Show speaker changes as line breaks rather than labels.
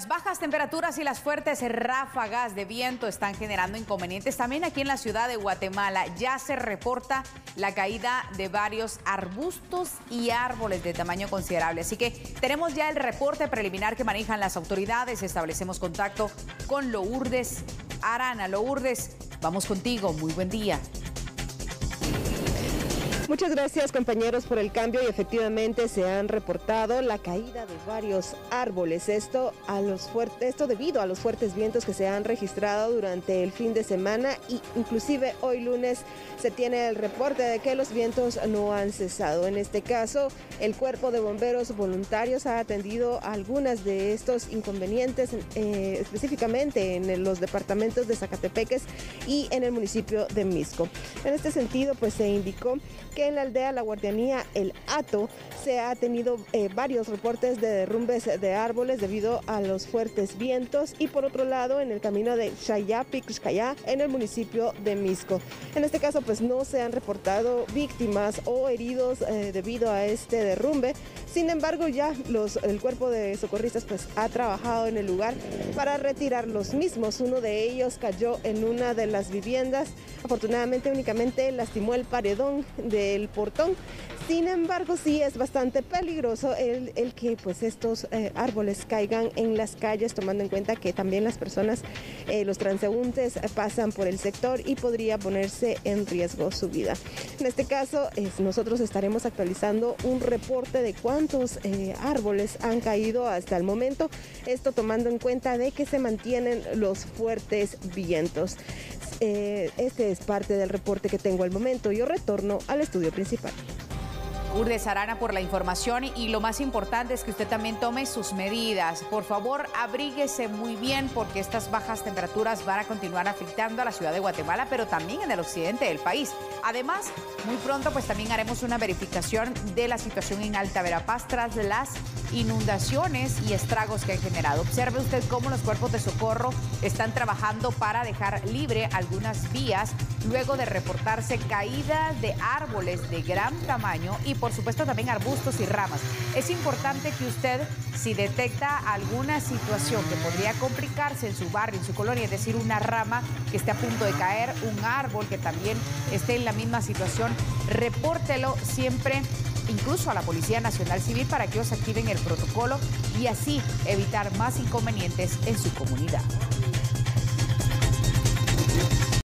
Las bajas temperaturas y las fuertes ráfagas de viento están generando inconvenientes también aquí en la ciudad de Guatemala. Ya se reporta la caída de varios arbustos y árboles de tamaño considerable. Así que tenemos ya el reporte preliminar que manejan las autoridades. Establecemos contacto con Lourdes Arana. Lourdes, vamos contigo. Muy buen día.
Muchas gracias compañeros por el cambio y efectivamente se han reportado la caída de varios árboles. Esto, a los fuertes, esto debido a los fuertes vientos que se han registrado durante el fin de semana y inclusive hoy lunes se tiene el reporte de que los vientos no han cesado. En este caso, el cuerpo de bomberos voluntarios ha atendido algunas de estos inconvenientes, eh, específicamente en los departamentos de Zacatepeques y en el municipio de Misco. En este sentido, pues se indicó que en la aldea La Guardianía El Ato se ha tenido eh, varios reportes de derrumbes de árboles debido a los fuertes vientos y por otro lado en el camino de Xayá, en el municipio de Misco. En este caso pues no se han reportado víctimas o heridos eh, debido a este derrumbe. Sin embargo ya los, el cuerpo de socorristas pues ha trabajado en el lugar para retirar los mismos. Uno de ellos cayó en una de las viviendas. Afortunadamente únicamente lastimó el paredón de el portón. Sin embargo, sí es bastante peligroso el, que pues estos eh, árboles caigan en las calles, tomando en cuenta que también las personas, eh, los transeúntes pasan por el sector y podría ponerse en riesgo su vida. En este caso, nosotros estaremos actualizando un reporte de cuántos eh, árboles han caído hasta el momento, esto tomando en cuenta de que se mantienen los fuertes vientos. este es parte del reporte que tengo al momento. Yo retorno al estudio principal.
Urdes Arana por la información y lo más importante es que usted también tome sus medidas. Por favor, abríguese muy bien porque estas bajas temperaturas van a continuar afectando a la ciudad de Guatemala, pero también en el occidente del país. Además, muy pronto pues también haremos una verificación de la situación en Alta Verapaz tras las inundaciones y estragos que han generado. Observe usted cómo los cuerpos de socorro están trabajando para dejar libre algunas vías luego de reportarse caídas de árboles de gran tamaño y por supuesto también arbustos y ramas. Es importante que usted, si detecta alguna situación que podría complicarse en su barrio, en su colonia, es decir, una rama que esté a punto de caer, un árbol que también esté en la misma situación, repórtelo siempre incluso a la Policía Nacional Civil para que ellos activen el protocolo y así evitar más inconvenientes en su comunidad.